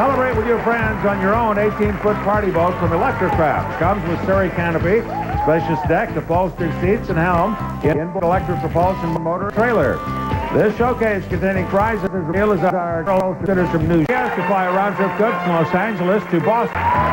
Celebrate with your friends on your own 18-foot party boat from Electrocraft. Comes with Surrey canopy, spacious deck, upholstered seats, and helm. Inboard electric propulsion motor trailer. This showcase containing prizes as real as our considers from New York to fly a round trip trip from Los Angeles to Boston.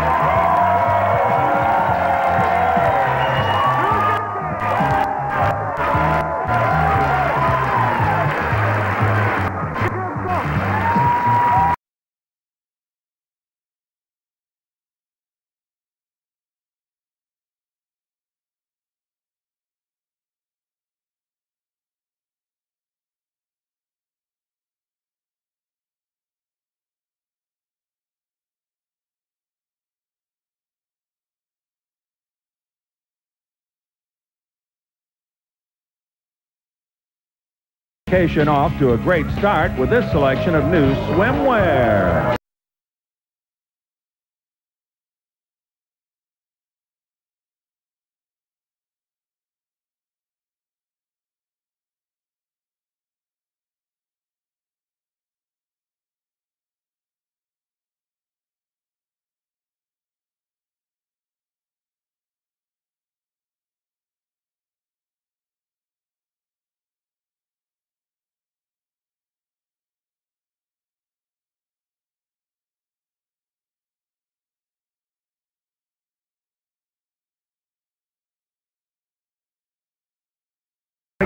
Off to a great start with this selection of new swimwear.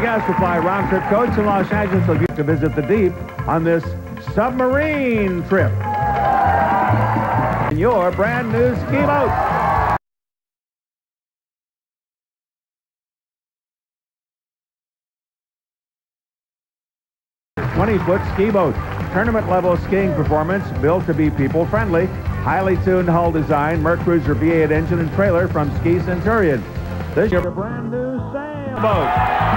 Gas supply round trip coach in Los Angeles will get to visit the deep on this submarine trip. In your brand new ski boat. Twenty-foot ski boat, tournament-level skiing performance, built to be people-friendly, highly tuned hull design, Mercruiser V8 engine and trailer from Ski Centurion. This is your brand new sailboat.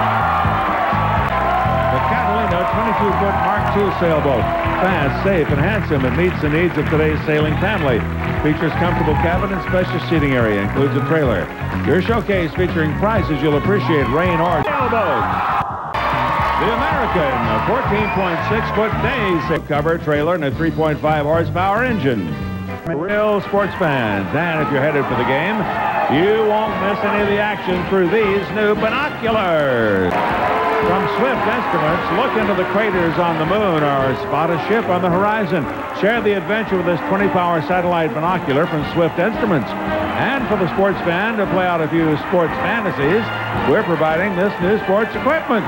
Catalina 22-foot Mark II sailboat. Fast, safe, and handsome. It meets the needs of today's sailing family. Features comfortable cabin and special seating area. Includes a trailer. Your showcase featuring prizes you'll appreciate. Rain or sailboat. The American, a 14.6-foot day cover trailer and a 3.5 horsepower engine. Real sports fans, and if you're headed for the game, you won't miss any of the action through these new binoculars. From Swift Instruments, look into the craters on the moon or spot a ship on the horizon. Share the adventure with this 20-power satellite binocular from Swift Instruments. And for the sports fan to play out a few sports fantasies, we're providing this new sports equipment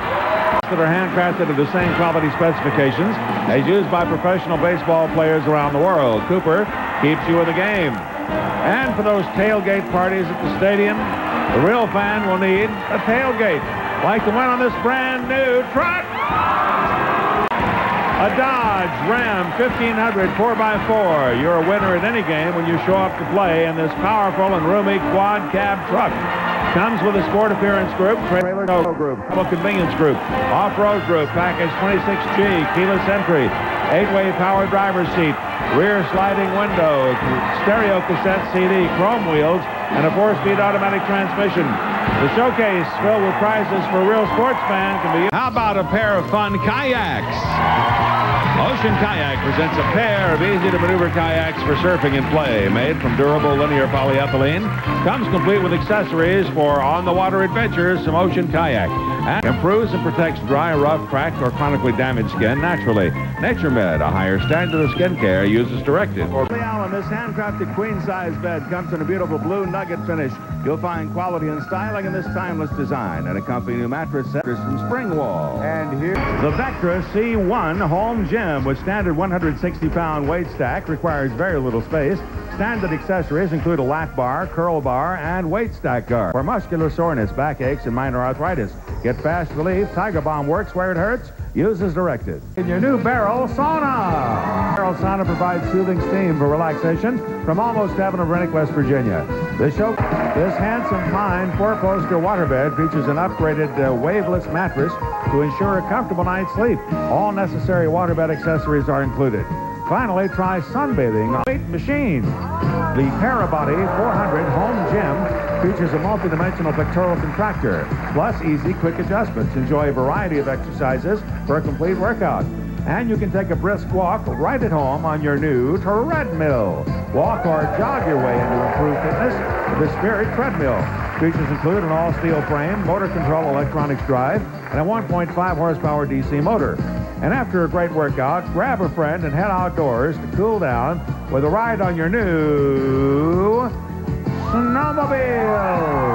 that are handcrafted to the same quality specifications as used by professional baseball players around the world. Cooper keeps you in the game. And for those tailgate parties at the stadium, the real fan will need a tailgate, like the one on this brand new truck. A Dodge Ram 1500 4x4. You're a winner at any game when you show up to play in this powerful and roomy quad cab truck. Comes with a sport appearance group, trailer no group, double convenience group, off-road group, package 26G, keyless entry, eight-way power driver's seat, rear sliding window, stereo cassette CD, chrome wheels, and a four-speed automatic transmission. The showcase filled with prizes for real sports fans can be... How about a pair of fun kayaks? Ocean Kayak presents a pair of easy-to-maneuver kayaks for surfing and play. Made from durable linear polyethylene. Comes complete with accessories for on-the-water adventures from Ocean Kayak. And improves and protects dry, rough, cracked, or chronically damaged skin naturally. NatureMed, a higher standard of skin care, uses directed. For Allen, this handcrafted queen-size bed comes in a beautiful blue nugget finish. You'll find quality and styling in this timeless design. And a company new mattress set from Springwall. And here, the Vectra C1 Home Gym with standard 160-pound weight stack requires very little space. Standard accessories include a lap bar, curl bar, and weight stack guard. For muscular soreness, backaches, and minor arthritis, get fast relief. Tiger Balm works where it hurts. Use as directed. In your new Barrel Sauna. Barrel Sauna provides soothing steam for relaxation from almost heaven of Renick, West Virginia. This show, this handsome pine four-poster waterbed features an upgraded uh, waveless mattress to ensure a comfortable night's sleep. All necessary waterbed accessories are included. Finally, try sunbathing on weight machine. The Parabody 400 Home Gym features a multi-dimensional pectoral contractor, plus easy, quick adjustments. Enjoy a variety of exercises for a complete workout. And you can take a brisk walk right at home on your new treadmill. Walk or jog your way into improved fitness with the Spirit Treadmill. Features include an all-steel frame, motor control electronics drive, and a 1.5 horsepower DC motor. And after a great workout, grab a friend and head outdoors to cool down with a ride on your new snowmobile.